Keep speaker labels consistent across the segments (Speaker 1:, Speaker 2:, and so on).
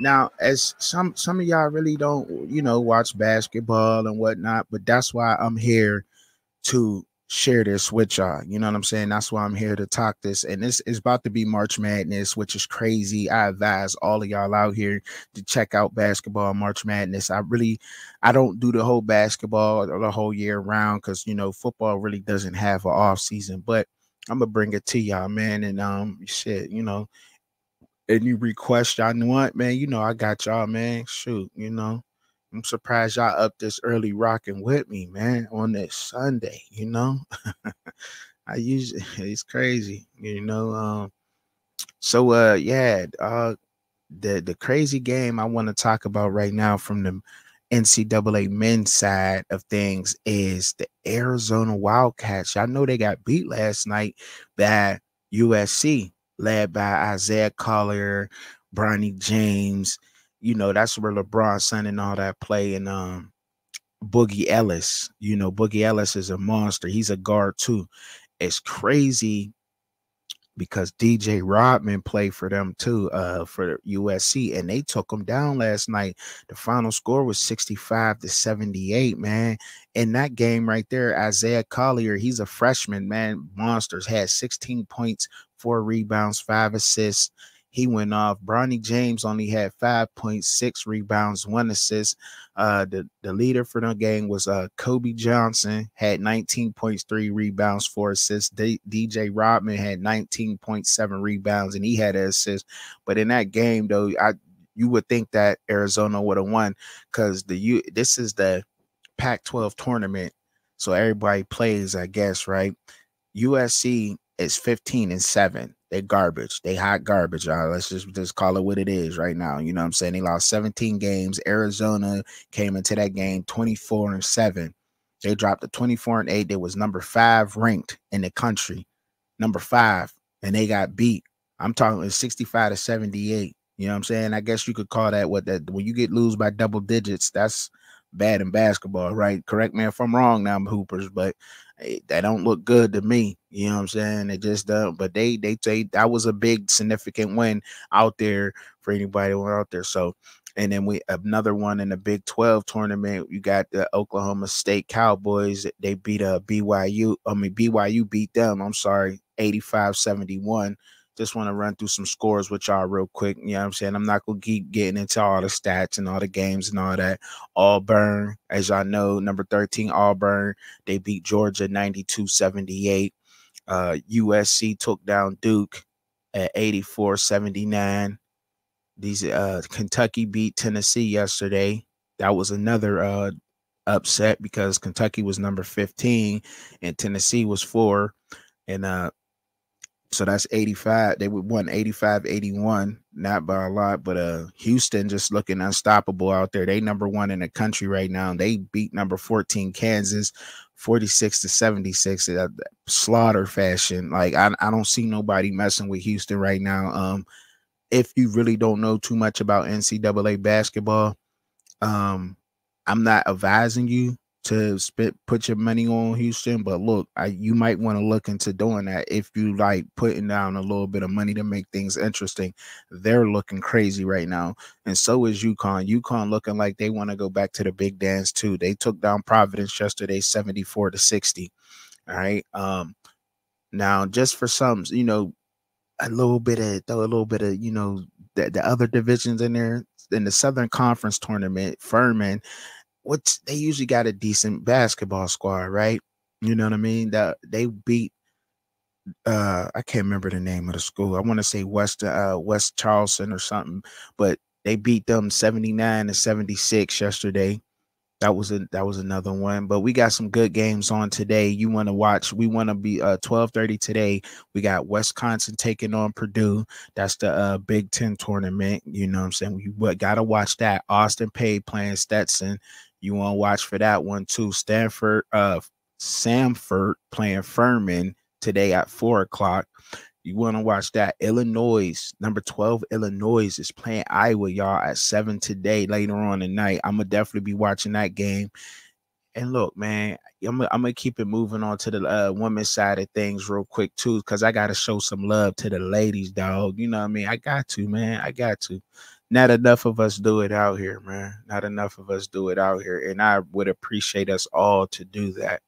Speaker 1: Now, as some some of y'all really don't, you know, watch basketball and whatnot, but that's why I'm here to share this with y'all. You know what I'm saying? That's why I'm here to talk this. And this is about to be March Madness, which is crazy. I advise all of y'all out here to check out basketball March Madness. I really I don't do the whole basketball the whole year round because you know football really doesn't have an off season, but I'm gonna bring it to y'all, man. And um shit, you know, any request y'all want, man, you know, I got y'all, man. Shoot, you know. I'm surprised y'all up this early rocking with me, man, on this Sunday, you know. I usually it's crazy, you know. Um so uh yeah, uh the the crazy game I want to talk about right now from the NCAA men's side of things is the Arizona Wildcats. Y'all know they got beat last night by USC, led by Isaiah Collier, Bronny James, you know, that's where LeBron son and all that play. And um Boogie Ellis, you know, Boogie Ellis is a monster. He's a guard too. It's crazy because DJ Rodman played for them too, uh, for USC, and they took them down last night. The final score was 65 to 78, man. In that game right there, Isaiah Collier, he's a freshman, man. Monsters had 16 points, four rebounds, five assists he went off. Bronny James only had 5.6 rebounds, one assist. Uh, the, the leader for the game was uh, Kobe Johnson, had 19.3 rebounds, four assists. D- DJ Rodman had 19.7 rebounds, and he had an assist. But in that game, though, I you would think that Arizona would have won because the U this is the Pac-12 tournament, so everybody plays, I guess, right? USC is 15 and 7. They garbage. They hot garbage, y'all. Let's just just call it what it is right now. You know what I'm saying? They lost 17 games. Arizona came into that game 24 and 7. They dropped to 24 and 8. They was number five ranked in the country. Number five. And they got beat. I'm talking 65 to 78. You know what I'm saying? I guess you could call that what that when you get lose by double digits, that's bad in basketball, right? Correct me if I'm wrong now, I'm Hoopers, but they don't look good to me. You know what I'm saying? They just don't. But they they say that was a big significant win out there for anybody who went out there. So and then we another one in the Big 12 tournament. You got the Oklahoma State Cowboys. They beat uh, a BYU. I mean BYU beat them. I'm sorry, 85-71 just want to run through some scores with y'all real quick. You know what I'm saying? I'm not gonna keep getting into all the stats and all the games and all that. Auburn, as y'all know, number 13, Auburn, they beat Georgia 92-78. Uh, USC took down Duke at 84-79. These uh Kentucky beat Tennessee yesterday. That was another uh upset because Kentucky was number 15 and Tennessee was four. And uh so that's 85. They would won 85 81, not by a lot, but uh Houston just looking unstoppable out there. They number one in the country right now. They beat number 14 Kansas 46 to 76 uh, slaughter fashion. Like I, I don't see nobody messing with Houston right now. Um if you really don't know too much about NCAA basketball, um I'm not advising you to spit put your money on Houston, but look, I you might want to look into doing that if you like putting down a little bit of money to make things interesting. They're looking crazy right now, and so is UConn. UConn looking like they want to go back to the big dance too. They took down Providence yesterday, seventy four to sixty. All right. Um, now just for some, you know, a little bit of throw a little bit of you know the, the other divisions in there in the Southern Conference tournament, Furman what's they usually got a decent basketball squad, right? You know what I mean? That they beat uh I can't remember the name of the school. I want to say West uh West Charleston or something, but they beat them 79 to 76 yesterday. That was a that was another one. But we got some good games on today. You want to watch? We want to be uh 12:30 today. We got Wisconsin taking on Purdue. That's the uh Big Ten tournament. You know what I'm saying? We gotta watch that. Austin Peay playing Stetson. You want to watch for that one too. Stanford, uh, Samford playing Furman today at four o'clock. You want to watch that. Illinois, number 12, Illinois is playing Iowa, y'all, at seven today, later on tonight. I'm gonna definitely be watching that game. And look, man, I'm, I'm gonna keep it moving on to the uh, women's side of things real quick too, because I gotta show some love to the ladies, dog. You know what I mean? I got to, man. I got to. Not enough of us do it out here, man. Not enough of us do it out here. And I would appreciate us all to do that.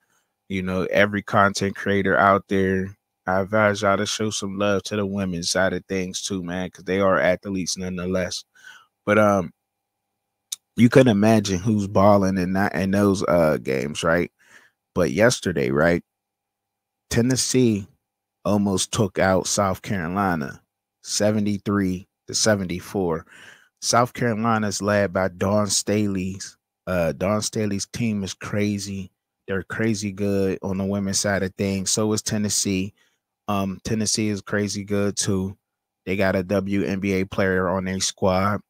Speaker 1: You know, every content creator out there, I advise y'all to show some love to the women's side of things too, man, because they are athletes nonetheless. But um, you can imagine who's balling in that in those uh games, right? But yesterday, right? Tennessee almost took out South Carolina 73 to 74. South Carolina's led by Dawn Staley's. Uh, Dawn Staley's team is crazy. They're crazy good on the women's side of things. So is Tennessee. Um, Tennessee is crazy good too. They got a WNBA player on their squad.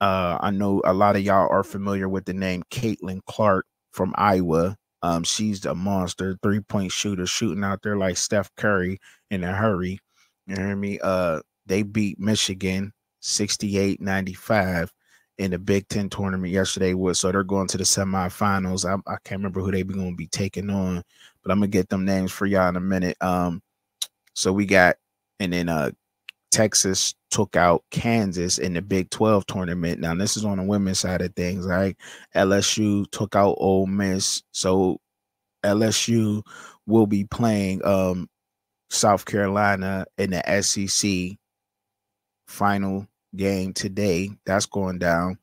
Speaker 1: Uh, I know a lot of y'all are familiar with the name Caitlin Clark from Iowa. Um, she's a monster, three point shooter, shooting out there like Steph Curry in a hurry. You hear me? Uh, they beat Michigan 68 95 in the Big Ten tournament yesterday. Was so they're going to the semifinals. I, I can't remember who they be going to be taking on, but I'm gonna get them names for y'all in a minute. Um, so we got and then uh Texas took out Kansas in the Big 12 tournament. Now, this is on the women's side of things, right? LSU took out Ole Miss. So LSU will be playing um South Carolina in the SEC final game today. That's going down.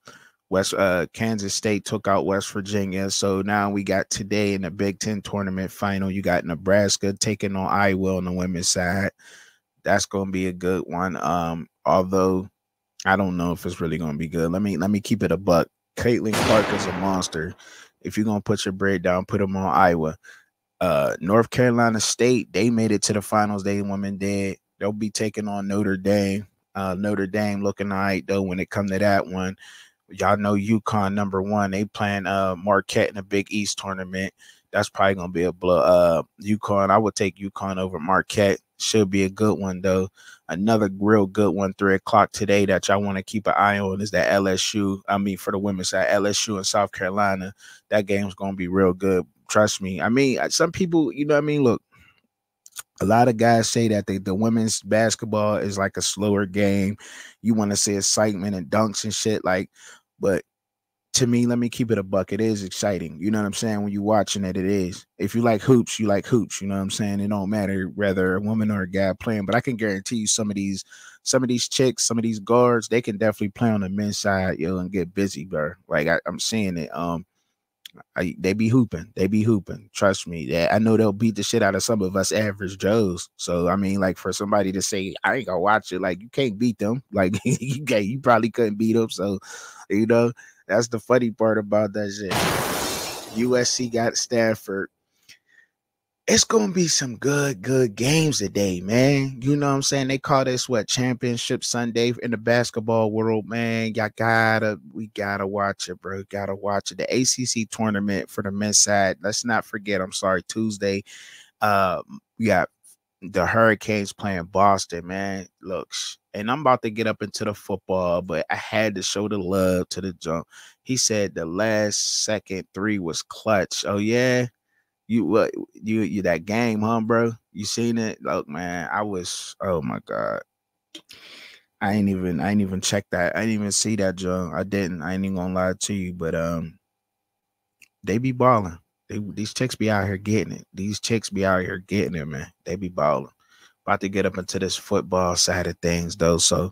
Speaker 1: West uh, Kansas State took out West Virginia. So now we got today in the Big Ten tournament final. You got Nebraska taking on Iowa on the women's side. That's going to be a good one. Um, although I don't know if it's really going to be good. Let me let me keep it a buck. Caitlin Clark is a monster. If you're gonna put your bread down, put them on Iowa. Uh, North Carolina State, they made it to the finals. They women did. They'll be taking on Notre Dame. Uh, Notre Dame looking all right though when it come to that one. Y'all know UConn number one. They playing uh Marquette in the Big East tournament. That's probably gonna be a blow. Uh, UConn. I would take UConn over Marquette. Should be a good one though. Another real good one, three o'clock today that y'all want to keep an eye on is that LSU. I mean, for the women's side, LSU and South Carolina. That game's gonna be real good. Trust me. I mean, some people, you know, I mean, look, a lot of guys say that they, the women's basketball is like a slower game. You want to see excitement and dunks and shit, like, but to me, let me keep it a buck. It is exciting. You know what I'm saying? When you're watching it, it is. If you like hoops, you like hoops. You know what I'm saying? It don't matter whether a woman or a guy playing. But I can guarantee you some of these, some of these chicks, some of these guards, they can definitely play on the men's side, yo, and get busy, bro. Like I, am seeing it. Um, I, they be hooping. They be hooping. Trust me. That I know they'll beat the shit out of some of us average Joes. So I mean, like for somebody to say I ain't gonna watch it, like you can't beat them. Like you can you probably couldn't beat them. So you know that's the funny part about that shit. USC got Stanford it's gonna be some good, good games today, man. You know what I'm saying? They call this what championship Sunday in the basketball world, man. Y'all gotta, we gotta watch it, bro. Gotta watch it. The ACC tournament for the men's side. Let's not forget. I'm sorry, Tuesday. Uh, we got the Hurricanes playing Boston, man. Looks, and I'm about to get up into the football, but I had to show the love to the jump. He said the last second three was clutch. Oh yeah you what you you that game, huh, bro? You seen it? Look, man, I was oh my god. I ain't even I ain't even check that. I didn't even see that junk. I didn't. I ain't even gonna lie to you, but um they be balling. They, these chicks be out here getting it. These chicks be out here getting it, man. They be balling. About to get up into this football side of things though. So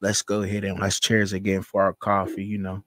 Speaker 1: let's go ahead and let's cheers again for our coffee, you know.